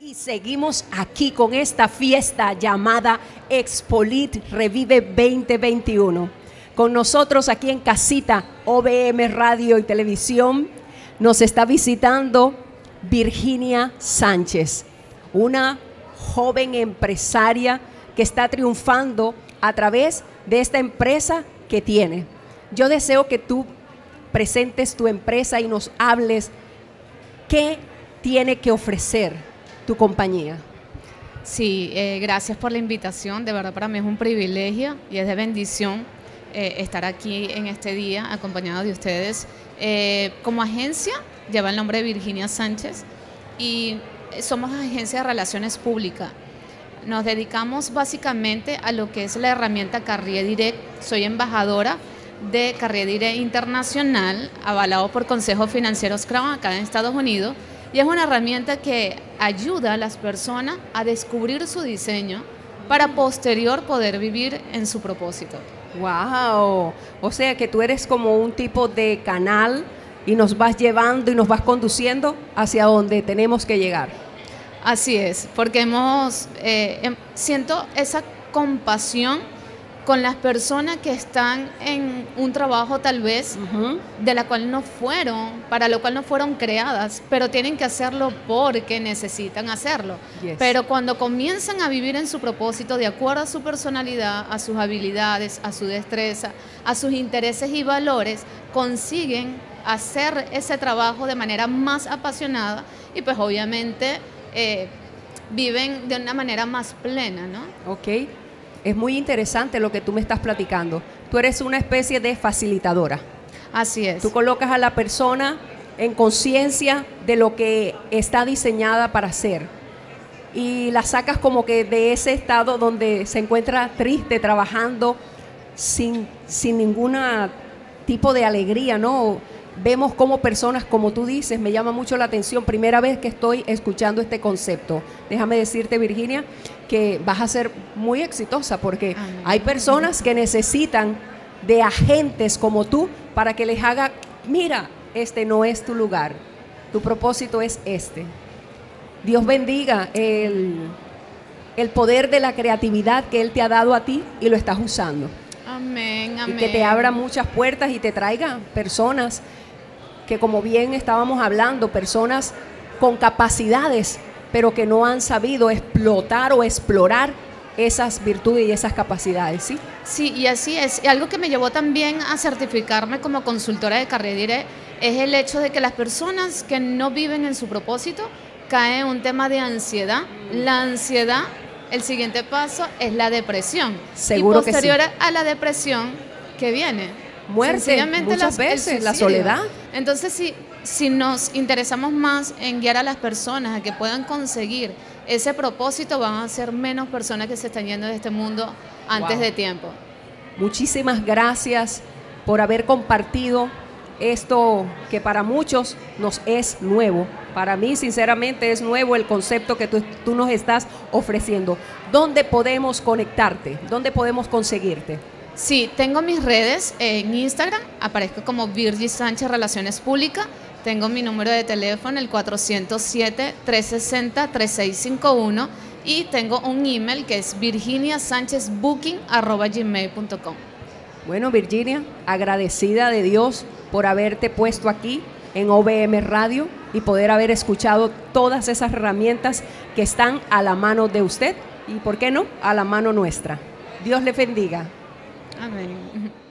Y seguimos aquí con esta fiesta llamada Expolit Revive 2021. Con nosotros aquí en Casita, OBM Radio y Televisión, nos está visitando Virginia Sánchez, una joven empresaria que está triunfando a través de esta empresa que tiene. Yo deseo que tú presentes tu empresa y nos hables qué tiene que ofrecer tu compañía. Sí, eh, gracias por la invitación. De verdad para mí es un privilegio y es de bendición eh, estar aquí en este día acompañado de ustedes. Eh, como agencia lleva el nombre de Virginia Sánchez y somos agencia de relaciones públicas. Nos dedicamos básicamente a lo que es la herramienta Carrier Direct. Soy embajadora de Carrier Direct Internacional, avalado por Consejos Financieros Crown acá en Estados Unidos y es una herramienta que ayuda a las personas a descubrir su diseño para posterior poder vivir en su propósito. ¡Wow! O sea que tú eres como un tipo de canal y nos vas llevando y nos vas conduciendo hacia donde tenemos que llegar. Así es, porque hemos, eh, em, siento esa compasión con las personas que están en un trabajo tal vez de la cual no fueron, para lo cual no fueron creadas, pero tienen que hacerlo porque necesitan hacerlo. Pero cuando comienzan a vivir en su propósito de acuerdo a su personalidad, a sus habilidades, a su destreza, a sus intereses y valores, consiguen hacer ese trabajo de manera más apasionada y pues obviamente eh, viven de una manera más plena, ¿no? Ok. Es muy interesante lo que tú me estás platicando. Tú eres una especie de facilitadora. Así es. Tú colocas a la persona en conciencia de lo que está diseñada para hacer y la sacas como que de ese estado donde se encuentra triste, trabajando sin, sin ningún tipo de alegría, ¿no? Vemos como personas, como tú dices, me llama mucho la atención, primera vez que estoy escuchando este concepto. Déjame decirte, Virginia, que vas a ser muy exitosa porque hay personas que necesitan de agentes como tú para que les haga, mira, este no es tu lugar, tu propósito es este. Dios bendiga el, el poder de la creatividad que Él te ha dado a ti y lo estás usando. Amén, amén. Y que te abra muchas puertas y te traiga personas que como bien estábamos hablando, personas con capacidades, pero que no han sabido explotar o explorar esas virtudes y esas capacidades, ¿sí? Sí, y así es. Y algo que me llevó también a certificarme como consultora de carrera es el hecho de que las personas que no viven en su propósito caen en un tema de ansiedad. La ansiedad, el siguiente paso es la depresión. Seguro y posterior a la depresión, que viene? Muerte, muchas veces, la soledad. Entonces, si, si nos interesamos más en guiar a las personas a que puedan conseguir ese propósito, van a ser menos personas que se están yendo de este mundo antes de tiempo. Muchísimas gracias por haber compartido esto que para muchos nos es nuevo. Para mí, sinceramente, es nuevo el concepto que tú, tú nos estás ofreciendo. ¿Dónde podemos conectarte? ¿Dónde podemos conseguirte? Sí, tengo mis redes en Instagram, aparezco como Virgi Sánchez Relaciones Públicas. Tengo mi número de teléfono, el 407-360-3651. Y tengo un email que es virginiasanchezbooking.gmail.com. Bueno, Virginia, agradecida de Dios por haberte puesto aquí en OBM Radio y poder haber escuchado todas esas herramientas que están a la mano de usted y, ¿por qué no?, a la mano nuestra. Dios le bendiga. Amém.